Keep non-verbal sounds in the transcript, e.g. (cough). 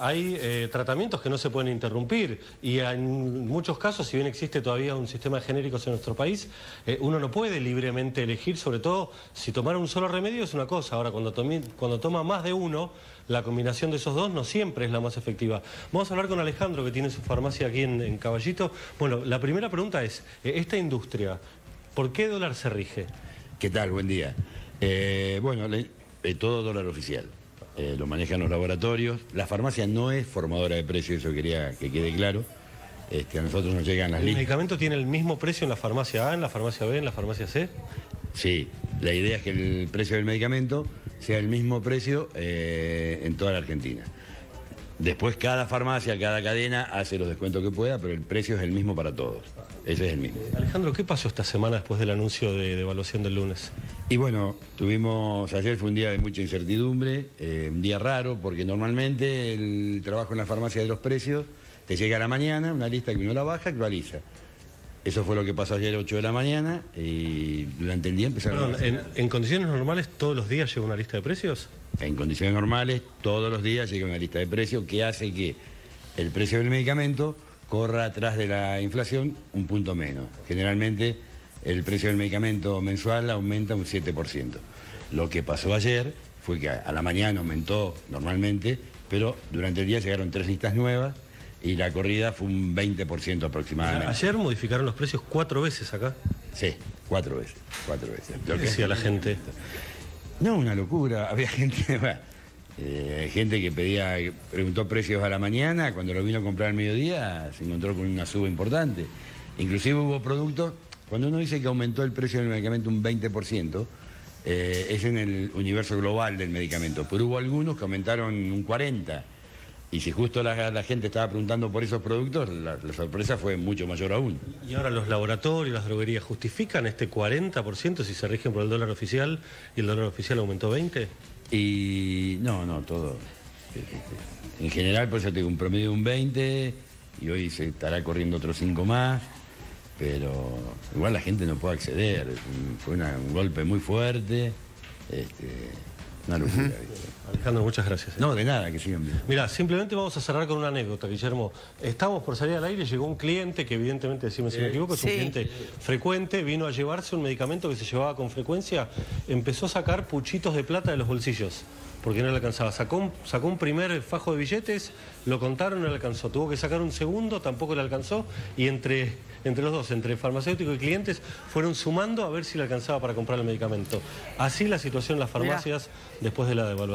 Hay eh, tratamientos que no se pueden interrumpir y en muchos casos, si bien existe todavía un sistema de genéricos en nuestro país, eh, uno no puede libremente elegir, sobre todo si tomar un solo remedio es una cosa. Ahora, cuando, toma más de uno, la combinación de esos dos no siempre es la más efectiva. Vamos a hablar con Alejandro, que tiene su farmacia aquí en, Caballito. Bueno, la primera pregunta es, eh, esta industria, ¿por qué dólar se rige? ¿Qué tal? Buen día. bueno, todo dólar oficial. Eh, lo manejan los laboratorios. La farmacia no es formadora de precios, eso quería que quede claro. Este, a nosotros nos llegan las listas. ¿El medicamento tiene el mismo precio en la farmacia A, en la farmacia B, en la farmacia C? Sí, la idea es que el precio del medicamento sea el mismo precio eh, en toda la Argentina. Después cada farmacia, cada cadena hace los descuentos que pueda, pero el precio es el mismo para todos. Ese es el mismo. Alejandro, ¿qué pasó esta semana después del anuncio de, evaluación del lunes? Y bueno, tuvimos, ayer fue un día de mucha incertidumbre, eh, un día raro, porque normalmente el trabajo en la farmacia de los precios te llega a la mañana, una lista que uno la baja, actualiza. Eso fue lo que pasó ayer a 8 de la mañana y durante el día empezaron a... En, ¿En condiciones normales todos los días llega una lista de precios? En condiciones normales todos los días llega una lista de precios que hace que el precio del medicamento corra atrás de la inflación un punto menos. Generalmente el precio del medicamento mensual aumenta un 7%. Lo que pasó ayer fue que a la mañana aumentó normalmente, pero durante el día llegaron tres listas nuevas y la corrida fue un 20% aproximadamente. Ayer modificaron los precios cuatro veces acá. Sí, cuatro veces, cuatro veces. ¿Qué decía la gente? No, una locura. (laughs) Había gente, eh, gente que pedía, preguntó precios a la mañana, cuando lo vino a comprar al mediodía se encontró con una suba importante. Inclusive hubo productos, cuando uno dice que aumentó el precio del medicamento un 20%, eh, es en el universo global del medicamento, pero hubo algunos que aumentaron un 40%. Y si justo la, gente estaba preguntando por esos productos, la, sorpresa fue mucho mayor aún. ¿Y ahora los laboratorios, las droguerías, justifican este 40% si se rigen por el dólar oficial y el dólar oficial aumentó 20%? Y no, no, todo. En general, por eso tengo un promedio de un 20 y hoy se estará corriendo otros 5 más, pero igual la gente no puede acceder. Fue un golpe muy fuerte. Este, Alejandro, muchas gracias. No, de nada, que sigan bien. Mira, simplemente vamos a cerrar con una anécdota, Guillermo. Estamos por salir al aire, llegó un cliente que evidentemente, decime si me equivoco, es un cliente frecuente, vino a llevarse un medicamento que se llevaba con frecuencia, empezó a sacar puchitos de plata de los bolsillos porque no le alcanzaba. Sacó un, sacó un primer fajo de billetes, lo contaron, no le alcanzó. Tuvo que sacar un segundo, tampoco le alcanzó. Y entre, entre los dos, entre farmacéutico y clientes, fueron sumando a ver si le alcanzaba para comprar el medicamento. Así la situación en las farmacias después de la devaluación.